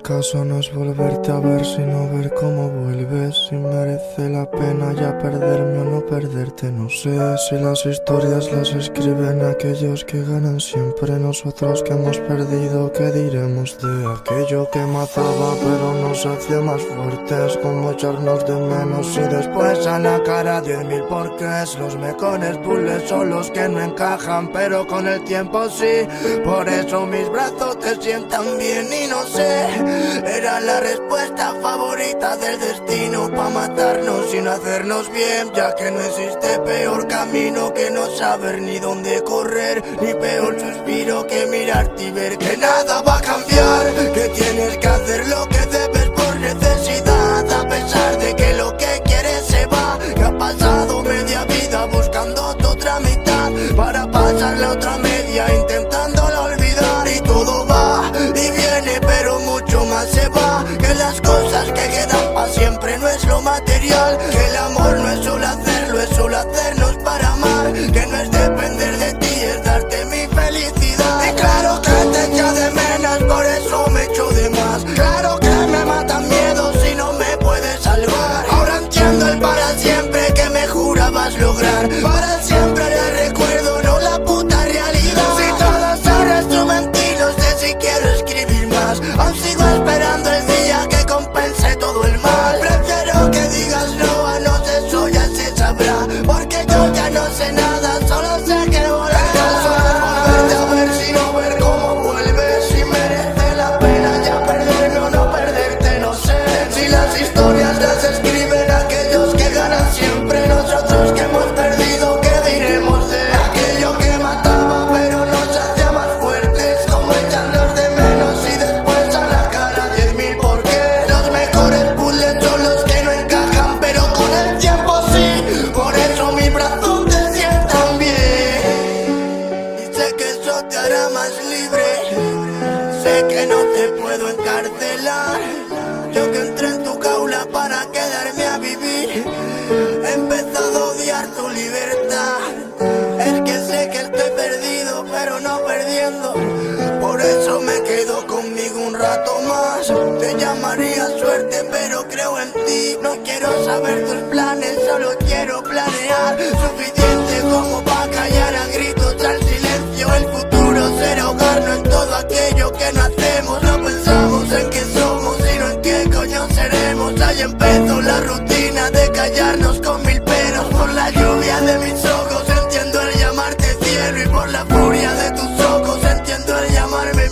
caso no es volverte a ver, sino ver cómo vuelves. Si merece la pena ya perderme o no perderte, no sé. Si las historias las escriben aquellos que ganan siempre, nosotros que hemos perdido, ¿qué diremos de aquello que mataba pero nos hacía más fuertes? Como echarnos de menos y después a la cara diez mil porqués. Los mejores puzzles son los que no encajan, pero con el tiempo sí. Por eso mis brazos te sientan bien y no sé. Era la respuesta favorita del destino pa' matarnos no hacernos bien, ya que no existe peor camino que no saber ni dónde correr, ni peor suspiro que mirarte y ver que nada va a cambiar, que tienes que hacer lo que debes por necesidad, a pesar de que lo que quieres se va, que ha pasado media vida buscando tu otra mitad para pasar la otra media intentándola olvidar y todo va lograr. Para siempre le recuerdo no la puta realidad. Si todo son instrumental no sé si quiero escribir más. Aún puedo encarcelar. Yo que entré en tu jaula para quedarme a vivir. He empezado a odiar tu libertad. Es que sé que estoy perdido pero no perdiendo. Por eso me quedo conmigo un rato más. Te llamaría suerte pero creo en ti. No quiero saber tus planes solo quiero planear. Suficiente como para callar a gritos al silencio rompiendo la rutina de callarnos con mil peros. Por la lluvia de mis ojos entiendo el llamarte cielo Y por la furia de tus ojos entiendo el llamarme